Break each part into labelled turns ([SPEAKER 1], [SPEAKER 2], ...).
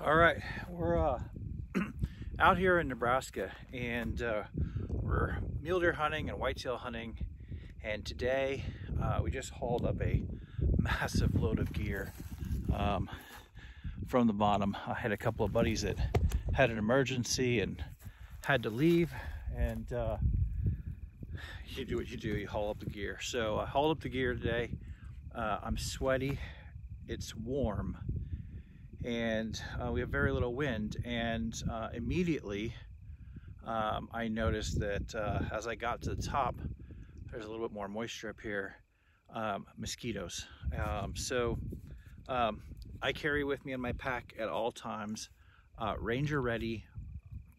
[SPEAKER 1] All right, we're uh, out here in Nebraska and uh, we're mule deer hunting and whitetail hunting. And today uh, we just hauled up a massive load of gear um, from the bottom. I had a couple of buddies that had an emergency and had to leave. And uh, you do what you do, you haul up the gear. So I hauled up the gear today. Uh, I'm sweaty, it's warm and uh, we have very little wind and uh, immediately um, I noticed that uh, as I got to the top there's a little bit more moisture up here um, mosquitoes. Um, so um, I carry with me in my pack at all times uh, Ranger Ready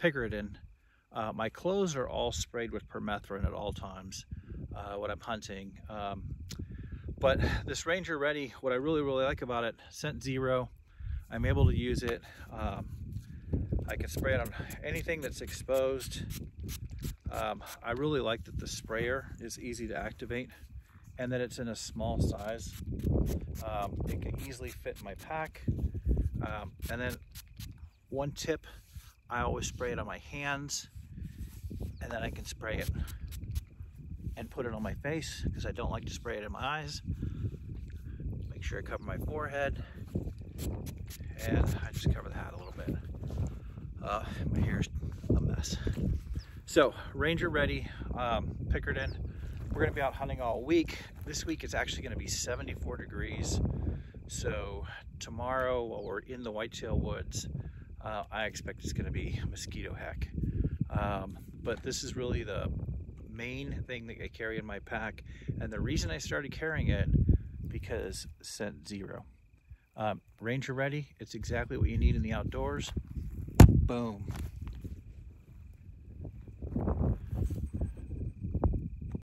[SPEAKER 1] Picaridin uh, my clothes are all sprayed with permethrin at all times uh, when I'm hunting. Um, but this Ranger Ready what I really really like about it scent zero I'm able to use it. Um, I can spray it on anything that's exposed. Um, I really like that the sprayer is easy to activate and that it's in a small size. Um, it can easily fit my pack. Um, and then one tip, I always spray it on my hands and then I can spray it and put it on my face because I don't like to spray it in my eyes. Make sure I cover my forehead and I just cover the hat a little bit. Uh, my hair's a mess. So, Ranger ready, um, Picaridin. We're gonna be out hunting all week. This week it's actually gonna be 74 degrees. So tomorrow while we're in the whitetail woods, uh, I expect it's gonna be mosquito heck. Um, but this is really the main thing that I carry in my pack. And the reason I started carrying it, because scent zero. Um, Ranger ready. It's exactly what you need in the outdoors. Boom.